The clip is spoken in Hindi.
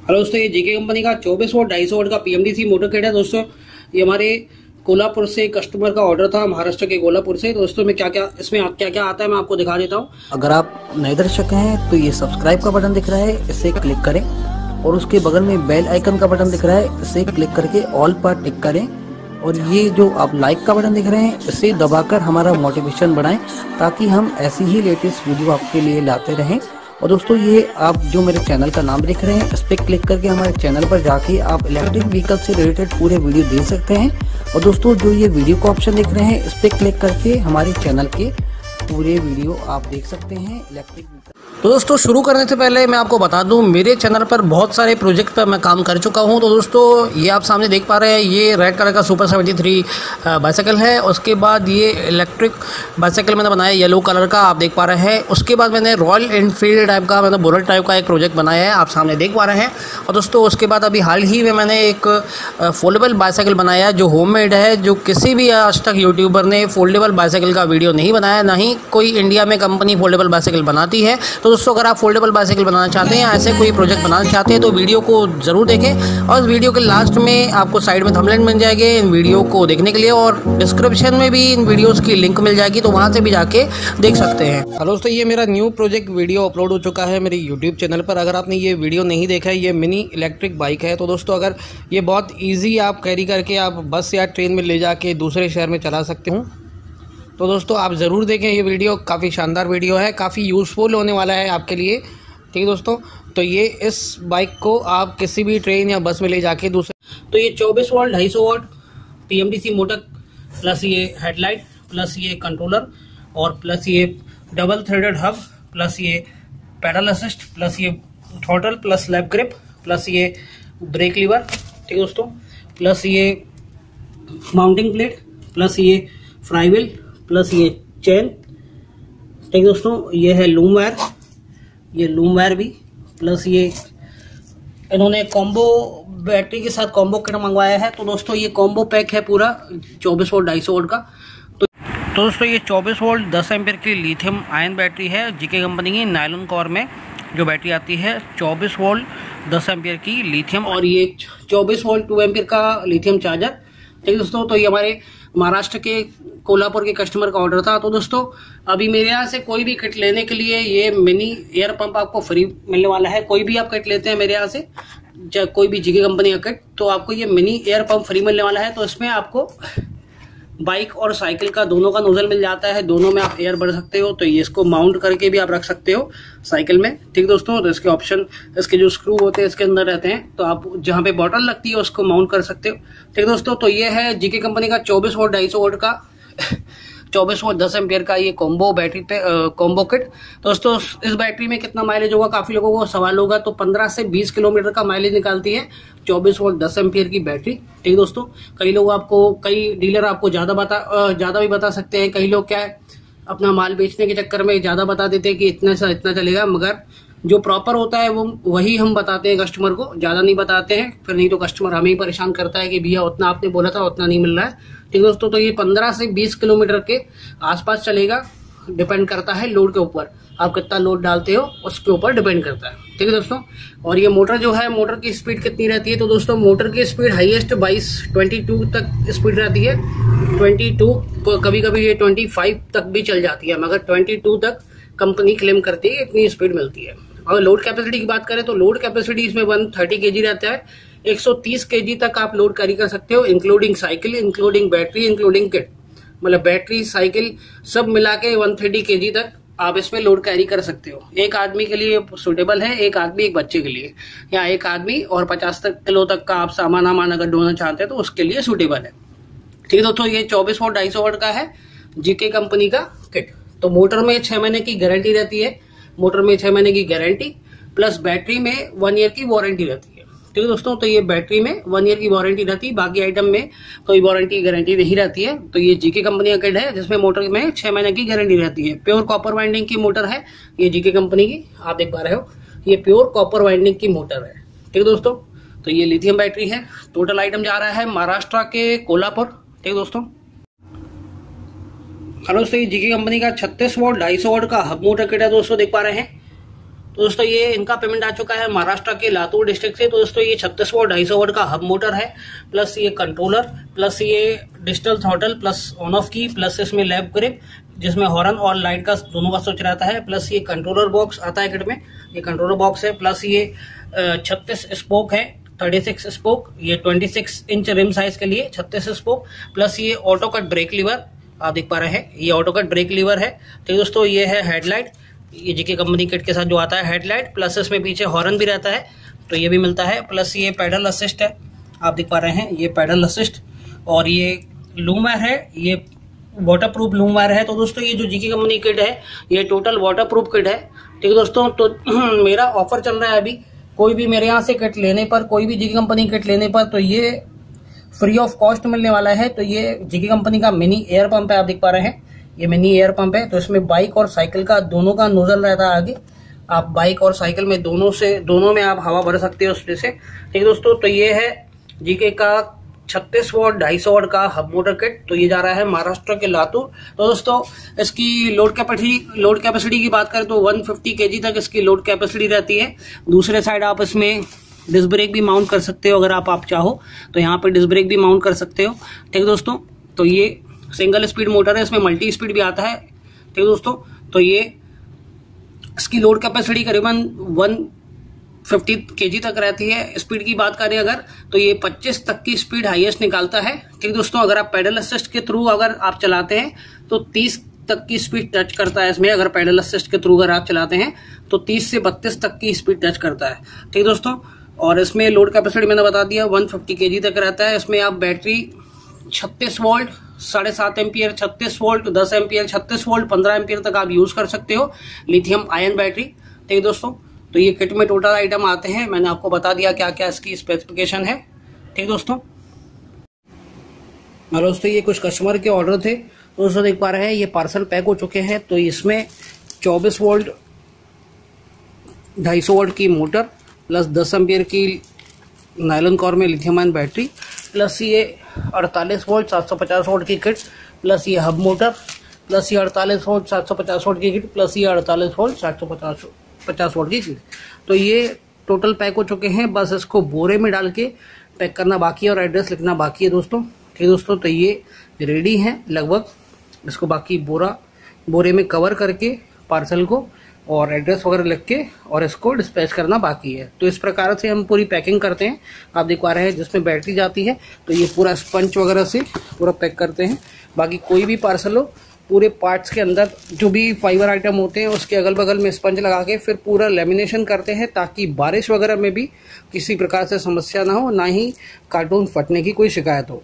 हेलो दोस्तों, ये जीके कंपनी का 24 वोट ढाई सौ वोट का पीएमडीसी मोटर किट है दोस्तों। ये हमारे कोल्हापुर से कस्टमर का ऑर्डर था, महाराष्ट्र के कोल्हापुर से। तो दोस्तों, में क्या क्या इसमें क्या क्या आता है, मैं आपको दिखा देता हूँ। अगर आप नए दर्शक हैं तो ये सब्सक्राइब का बटन दिख रहा है, इसे क्लिक करें। और उसके बगल में बेल आइकन का बटन दिख रहा है, इसे क्लिक करके ऑल पर टिक करें। और ये जो आप लाइक का बटन दिख रहे हैं, इसे दबाकर हमारा मोटिवेशन बढ़ाएँ, ताकि हम ऐसी ही लेटेस्ट वीडियो आपके लिए लाते रहें। और दोस्तों, ये आप जो मेरे चैनल का नाम देख रहे हैं, इस पर क्लिक करके हमारे चैनल पर जाके आप इलेक्ट्रिक व्हीकल से रिलेटेड पूरे वीडियो देख सकते हैं। और दोस्तों, जो ये वीडियो का ऑप्शन देख रहे हैं, इस पर क्लिक करके हमारे चैनल के पूरे वीडियो आप देख सकते हैं, इलेक्ट्रिक तो दोस्तों, शुरू करने से पहले मैं आपको बता दूँ, मेरे चैनल पर बहुत सारे प्रोजेक्ट पर मैं काम कर चुका हूँ। तो दोस्तों, ये आप सामने देख पा रहे हैं, ये रेड कलर का सुपर सेवेंटी थ्री बाइसाइकिल है। उसके बाद ये इलेक्ट्रिक बाइसाइकिल मैंने बनाया येलो कलर का, आप देख पा रहे हैं। उसके बाद मैंने रॉयल इनफील्ड टाइप का मैंने बुलेट टाइप का एक प्रोजेक्ट बनाया है, आप सामने देख पा रहे हैं। और दोस्तों, उसके बाद अभी हाल ही में मैंने एक फोल्डेबल बाइसाइकिल बनाया जो होम है, जो किसी भी आज तक यूट्यूबर ने फोल्डेबल बाइसाइकिल का वीडियो नहीं बनाया, ना ही कोई इंडिया में कंपनी फोल्डेबल बाइसाइकिल बनाती है। तो दोस्तों, अगर आप फोल्डेबल बाइसाइकिल बनाना चाहते हैं ऐसे कोई प्रोजेक्ट बनाना चाहते हैं तो वीडियो को ज़रूर देखें। और वीडियो के लास्ट में आपको साइड में थंबनेल मिल जाएँगे इन वीडियो को देखने के लिए, और डिस्क्रिप्शन में भी इन वीडियोज़ की लिंक मिल जाएगी तो वहाँ से भी जाके देख सकते हैं। हेलो दोस्तों, ये मेरा न्यू प्रोजेक्ट वीडियो अपलोड हो चुका है मेरे यूट्यूब चैनल पर। अगर आपने ये वीडियो नहीं देखा है, ये मिनी इलेक्ट्रिक बाइक है। तो दोस्तों, अगर ये बहुत ईजी आप कैरी करके आप बस या ट्रेन में ले जाके दूसरे शहर में चला सकते हो। तो दोस्तों, आप ज़रूर देखें ये वीडियो काफ़ी शानदार वीडियो है, काफ़ी यूज़फुल होने वाला है आपके लिए। ठीक है दोस्तों तो ये इस बाइक को आप किसी भी ट्रेन या बस में ले जाके दूसरे तो ये 24 वोल्ट ढाई सौ वोल्ट पीएमडीसी मोटर प्लस ये हेडलाइट प्लस ये कंट्रोलर और प्लस ये डबल थ्रेडेड हब प्लस ये पैडल असिस्ट प्लस ये throttle plus lap grip plus ये ब्रेक लीवर ठीक है दोस्तों? प्लस ये माउंटिंग प्लेट प्लस ये फ्राईविल प्लस ये चेन ठीक है दोस्तों? ये है लूम वायर ये लूम वायर भी प्लस ये इन्होंने कॉम्बो बैटरी के साथ कॉम्बो किट मंगवाया है। तो दोस्तों ये कॉम्बो पैक है पूरा 24 वोल्ट ढाई वोल्ट का। तो, तो दोस्तों ये 24 वोल्ट 10 एम्पियर की लिथियम आयन बैटरी है जीके कंपनी की नायलॉन कॉर में। जो बैटरी आती है 24 वोल्ट 10 एम्पियर की लिथियम और ये 24 वोल्ट 2 एम्पियर का लिथियम चार्जर। ठीक है दोस्तों तो ये हमारे महाराष्ट्र के कोल्हापुर के कस्टमर का ऑर्डर था। तो दोस्तों, अभी मेरे यहाँ से कोई भी किट लेने के लिए ये मिनी एयर पंप आपको फ्री मिलने वाला है। कोई भी आप किट लेते हैं मेरे यहाँ से कोई भी जीके कंपनी का किट तो आपको ये मिनी एयर पंप फ्री मिलने वाला है। तो इसमें आपको बाइक और साइकिल का दोनों का नोजल मिल जाता है, दोनों में आप एयर भर सकते हो तो ये इसको माउंट करके भी आप रख सकते हो साइकिल में। ठीक दोस्तों तो इसके ऑप्शन इसके जो स्क्रू होते हैं, इसके अंदर रहते हैं तो आप जहाँ पे बॉटल लगती है, उसको माउंट कर सकते हो। ठीक दोस्तों तो ये है जीके कंपनी का चौबीस वोट ढाई वोट का चौबीस वोट दस एम्पियर का ये कॉम्बो बैटरी कॉम्बो किट दोस्तों, इस बैटरी में कितना माइलेज होगा काफ़ी लोगों को सवाल होगा। तो 15 से 20 किलोमीटर का माइलेज निकालती है 24 वोल्ट 10 एम्पियर की बैटरी। ठीक है दोस्तों? कई लोग आपको, कई डीलर आपको ज़्यादा बता ज़्यादा भी बता सकते हैं। कई लोग क्या है, अपना माल बेचने के चक्कर में ज़्यादा बता देते हैं कि इतना सा, इतना चलेगा। मगर जो प्रॉपर होता है, वो वही हम बताते हैं कस्टमर को, ज़्यादा नहीं बताते हैं, फिर नहीं तो कस्टमर हमें ही परेशान करता है कि भैया उतना आपने बोला था, उतना नहीं मिल रहा है। ठीक है दोस्तों तो ये पंद्रह से बीस किलोमीटर के आसपास चलेगा डिपेंड करता है लोड के ऊपर। आप कितना लोड डालते हो, उसके ऊपर डिपेंड करता है। ठीक है दोस्तों, और ये मोटर जो है मोटर की स्पीड कितनी रहती है? तो दोस्तों मोटर की स्पीड हाईएस्ट बाईस ट्वेंटी टू तक स्पीड रहती है। ट्वेंटी टू कभी कभी ये ट्वेंटी फाइव तक भी चल जाती है, मगर ट्वेंटी टू तक कंपनी क्लेम करती है, इतनी स्पीड मिलती है। अगर लोड कैपेसिटी की बात करें तो लोड कैपेसिटी इसमें वन थर्टी के जी रहता है। 130 केजी तक आप लोड कैरी कर सकते हो including cycle including battery including kit मतलब बैटरी साइकिल सब मिला के वन थर्टी के जी तक आप इसमें लोड कैरी कर सकते हो। एक आदमी के लिए सुटेबल है, एक आदमी एक बच्चे के लिए। या एक आदमी और पचास तक किलो तक का आप सामान वामान अगर ढोना चाहते हैं तो उसके लिए सुटेबल है। ठीक है दोस्तों, ये चौबीस वोट ढाई सौ वोट का है जीके कंपनी का किट तो मोटर में छह महीने की गारंटी रहती है। मोटर में छह महीने की गारंटी, प्लस बैटरी में वन ईयर की वारंटी रहती है। ठीक है दोस्तों तो ये बैटरी में वन ईयर की वारंटी रहती है, बाकी आइटम में कोई वारंटी गारंटी नहीं रहती है। तो ये जीके कंपनी का किट है, जिसमें मोटर में छह महीने की गारंटी रहती है। प्योर कॉपर वाइंडिंग की मोटर है, ये जीके कंपनी की, आप देख पा रहे हो। ये प्योर कॉपर वाइंडिंग की मोटर है। ठीक है दोस्तों तो ये लिथियम बैटरी है। टोटल आइटम जा रहा है महाराष्ट्र के कोल्हापुर। ठीक है दोस्तों हेलो दोस्तों, ये जीके कंपनी का छत्तीस वोल्ट ढाई सौ वोल्ट का हब मोटर किट है दोस्तों, देख पा रहे हैं। तो दोस्तों, ये इनका पेमेंट आ चुका है महाराष्ट्र के लातूर डिस्ट्रिक्ट से। तो दोस्तों, ये छत्तीस वोट, ढाई सौ वोट का हब मोटर है प्लस ये कंट्रोलर प्लस ये digital throttle plus on off key plus इसमें लैब ग्रिप जिसमें हॉर्न और लाइट का दोनों का स्विच रहता है प्लस ये कंट्रोलर बॉक्स आता है किट में। ये कंट्रोलर बॉक्स है प्लस ये छत्तीस स्पोक है थर्टी सिक्स स्पोक ये twenty six inch rim size के लिए, छत्तीस स्पोक प्लस ये ऑटो कट ब्रेक लीवर आप देख पा रहे हैं, ये ऑटो कट ब्रेक लीवर है। तो दोस्तों, ये है हेडलाइट ये जीके कंपनी किट के साथ जो आता है हेडलाइट प्लस इसमें पीछे हॉर्न भी रहता है तो ये भी मिलता है। प्लस ये पैडल असिस्ट है। आप देख पा रहे हैं, ये पैडल असिस्ट और ये लूमर है, ये वाटर प्रूफ लूमर है। तो दोस्तों, ये जो जीके कंपनी किट है, ये टोटल वाटर प्रूफ किट है। ठीक है दोस्तों तो मेरा ऑफ़र चल रहा है अभी। कोई भी मेरे यहाँ से किट लेने पर, कोई भी जीके कंपनी किट लेने पर तो ये फ्री ऑफ़ कॉस्ट मिलने वाला है तो ये जीके कंपनी का मिनी एयर पंप है, आप देख पा रहे हैं। ये मिनी एयर पंप है तो इसमें बाइक और साइकिल का दोनों का नोजल रहता है आगे। आप बाइक और साइकिल में दोनों से, दोनों में आप हवा भर सकते हो उसमें से। ठीक है दोस्तों तो ये है जीके का छत्तीस वॉट ढाई सौ वॉट का हब मोटर किट। तो ये जा रहा है महाराष्ट्र के लातूर। तो दोस्तों, इसकी लोड कैपेसिटी लोड कैपेसिटी की बात करें तो 150 फिफ्टी तक इसकी लोड कैपेसिटी रहती है। दूसरे साइड आप इसमें डिस्क ब्रेक भी माउंट कर सकते हो अगर आप आप चाहो। तो यहाँ पर डिस्क ब्रेक भी माउंट कर सकते हो। ठीक दोस्तों? तो ये सिंगल स्पीड मोटर है, इसमें मल्टी स्पीड भी आता है। ठीक दोस्तों? तो ये इसकी लोड कैपेसिटी करीबन वन फिफ्टी के तक रहती है। स्पीड की बात करें अगर तो ये 25 तक की स्पीड हाईएस्ट निकालता है। ठीक दोस्तों? अगर आप पेडल असिस्ट के थ्रू अगर आप चलाते हैं तो 30 तक की स्पीड टच करता है इसमें। अगर पेडल असिस्ट के थ्रू अगर आप चलाते हैं तो 30 से 32 तक की स्पीड टच करता है। ठीक दोस्तों? और इसमें लोड कैपेसिटी मैंने बता दिया 150 फिफ्टी के तक रहता है। इसमें आप बैटरी छत्तीस वोल्ट साढ़े सात एम्पियर छत्तीस वोल्ट दस एम्पियर छत्तीस वोल्ट पंद्रह एम्पियर तक आप यूज़ कर सकते हो लिथियम आयन बैटरी ठीक है दोस्तों तो ये किट में टोटल आइटम आते हैं। मैंने आपको बता दिया क्या क्या इसकी स्पेसिफिकेशन है। ठीक दोस्तों और दोस्तों, ये कुछ कस्टमर के ऑर्डर थे। तो दोस्तों, देख पा रहे हैं, ये पार्सल पैक हो चुके हैं। तो इसमें 24 वोल्ट 250 वोल्ट की मोटर प्लस 10 एम्पियर की नायलन कॉर में लिथियम आयन बैटरी, प्लस ये 48 वोल्ट 750 वोल्ट की किट, प्लस ये हब मोटर, प्लस ये 48 वोल्ट 750 वोल्ट की किट, प्लस ये 48 वोल्ट 750 पचास वोल्ट की किट। तो ये टोटल पैक हो चुके हैं, बस इसको बोरे में डाल के पैक करना बाकी है और एड्रेस लिखना बाकी है दोस्तों। ठीक है दोस्तों तो ये रेडी है लगभग। इसको बाकी बोरा, बोरे में कवर करके पार्सल को और एड्रेस वगैरह लिख के और इसको डिस्पैच करना बाकी है। तो इस प्रकार से हम पूरी पैकिंग करते हैं। आप देख पा रहे हैं जिसमें बैटरी जाती है तो ये पूरा स्पंच वगैरह से पूरा पैक करते हैं। बाकी कोई भी पार्सल हो, पूरे पार्ट्स के अंदर जो भी फाइबर आइटम होते हैं, उसके अगल बगल में स्पंज लगा के फिर पूरा लेमिनेशन करते हैं, ताकि बारिश वगैरह में भी किसी प्रकार से समस्या ना हो, ना ही कार्टून फटने की कोई शिकायत हो।